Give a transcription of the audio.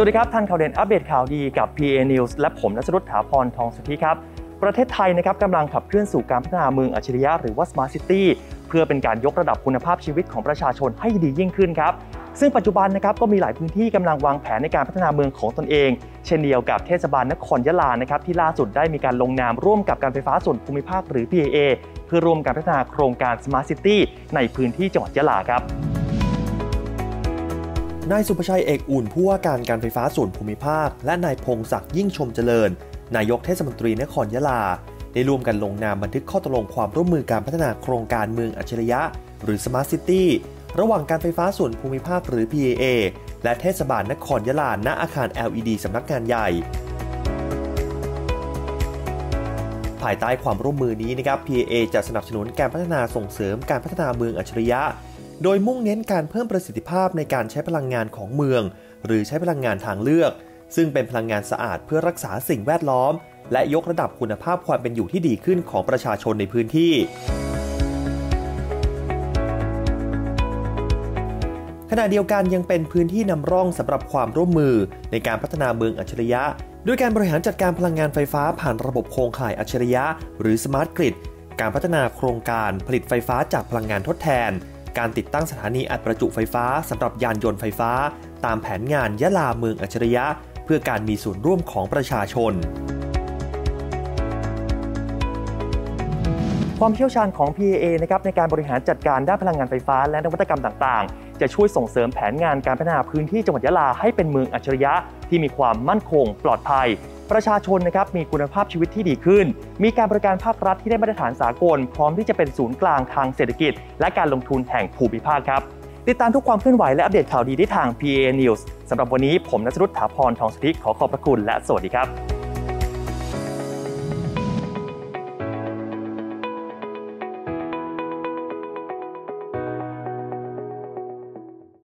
สวัสดีครับท่านข่าวเด่นอัปเดตข่าวดีกับ PA News และผมนัชรุตถาพรทองสุทธิครับ ประเทศไทยนะครับกำลังขับเคลื่อนสู่การพัฒนาเมืองอัจฉริยะหรือว่า Smart City เพื่อเป็นการยกระดับคุณภาพชีวิตของประชาชนให้ดียิ่งขึ้นครับ ซึ่งปัจจุบันนะครับก็มีหลายพื้นที่กำลังวางแผนในการพัฒนาเมืองของตนเอง เช่นเดียวกับเทศบาลนครยะลานะครับที่ล่าสุดได้มีการลงนามร่วมกับการไฟฟ้าส่วนภูมิภาคหรือ PAA เพื่อร่วมการพัฒนาโครงการ Smart City ในพื้นที่จังหวัดยะลาครับ นายสุภชัยเอกอุ่นผู้ว่าการการไฟฟ้าส่วนภูมิภาค และนายพงศักดิ์ยิ่งชมเจริญ นายกเทศมนตรีนครยะลา ได้ร่วมกันลงนามบันทึกข้อตกลงความร่วมมือการพัฒนาโครงการเมืองอัจฉริยะ หรือ Smart City ระหว่างการไฟฟ้าส่วนภูมิภาคหรือ PAA และเทศบาลนครยะลาณอาคาร LED สำนักงานใหญ่ ภายใต้ความร่วมมือนี้นะครับ PAA จะสนับสนุนการพัฒนาส่งเสริมการพัฒนาเมืองอัจฉริยะ โดยมุ่งเน้นการเพิ่มประสิทธิภาพในการใช้พลังงานของเมือง หรือใช้พลังงานทางเลือก ซึ่งเป็นพลังงานสะอาดเพื่อรักษาสิ่งแวดล้อม และยกระดับคุณภาพความเป็นอยู่ที่ดีขึ้นของประชาชนในพื้นที่ ขณะเดียวกันยังเป็นพื้นที่นำร่องสำหรับความร่วมมือในการพัฒนาเมืองอัจฉริยะ ด้วยการบริหารจัดการพลังงานไฟฟ้าผ่านระบบโครงข่ายอัจฉริยะ หรือ Smart Grid การพัฒนาโครงการผลิตไฟฟ้าจากพลังงานทดแทน การติดตั้งสถานีอัดประจุไฟฟ้าสำหรับยานยนต์ไฟฟ้า ตามแผนงานยะลาเมืองอัจฉริยะ เพื่อการมีส่วนร่วมของประชาชน ความเชี่ยวชาญของ PAA นะครับในการบริหารจัดการด้านพลังงานไฟฟ้าและนวัตกรรมต่างๆ จะช่วยส่งเสริมแผนงานการพัฒนาพื้นที่จังหวัดยะลาให้เป็นเมืองอัจฉริยะที่มีความมั่นคง ปลอดภัย ประชาชนนะครับมีคุณภาพชีวิตที่ดีขึ้น มีการบริการภาครัฐที่ได้มาตรฐานสากล พร้อมที่จะเป็นศูนย์กลางทางเศรษฐกิจ และการลงทุนแห่งภูมิภาคครับ ติดตามทุกความเคลื่อนไหวและอัปเดตข่าวดีได้ทาง PA News สำหรับวันนี้ผมนัทรุตถาพรทองสุทธิขอขอบพระคุณและสวัสดีครับ